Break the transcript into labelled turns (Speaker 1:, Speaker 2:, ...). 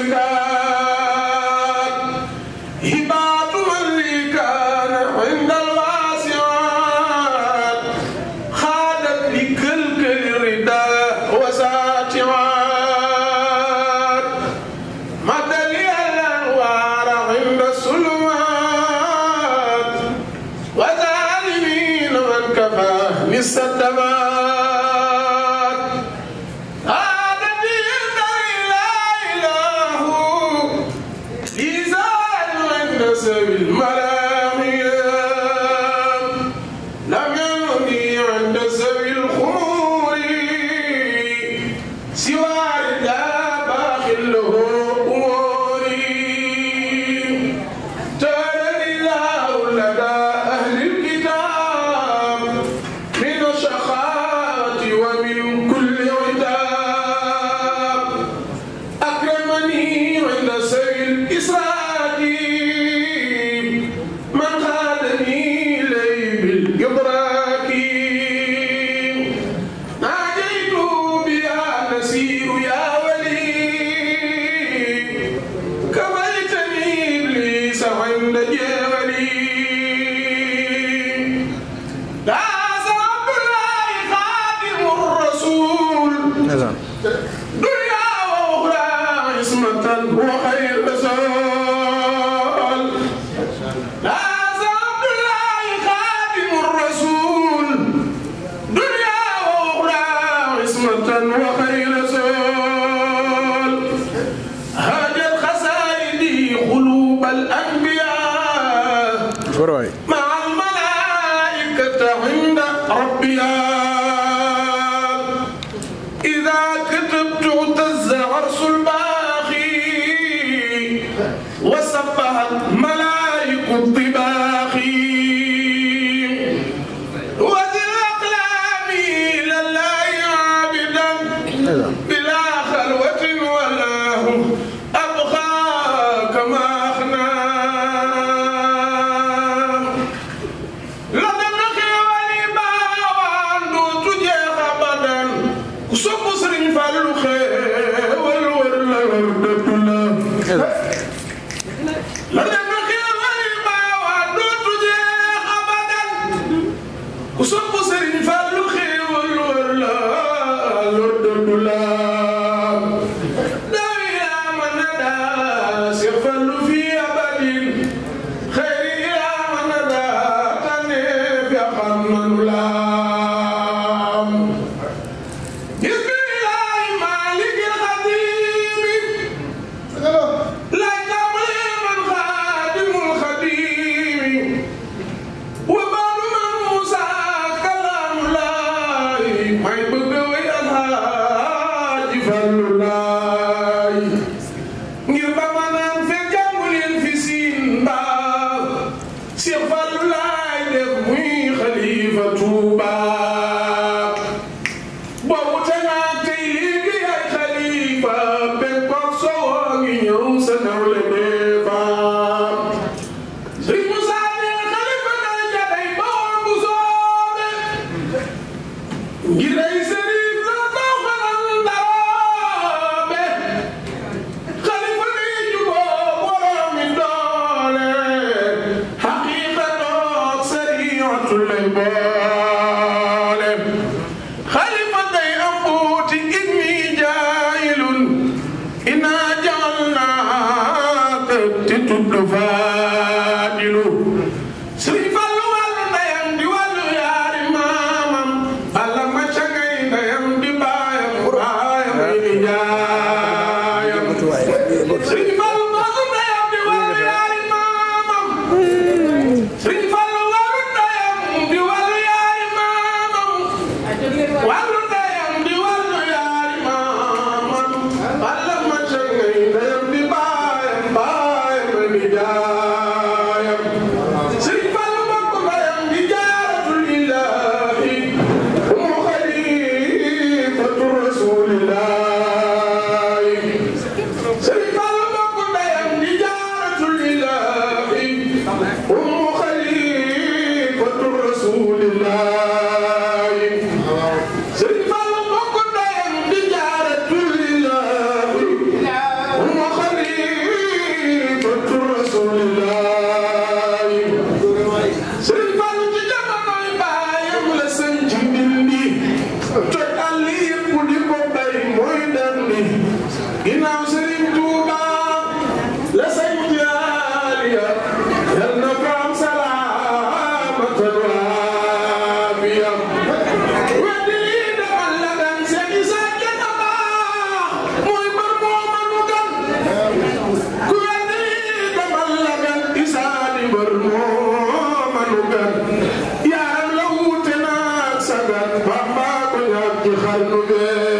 Speaker 1: Africa. جبلي
Speaker 2: Coroa aí.
Speaker 1: ku sopp Sëriñ Fallu xéewal wër la lor dëddu la daw yaa man na daa Seex Fallu fi abadin. Xayri yaa man na daa tànneef yaa xam nanu la. أم خليفة رسول الله. سيدي فاطمة بكر بجارة الله. أم خليفة رسول الله. سيدي فاطمة جماعة بايا terra e no meu.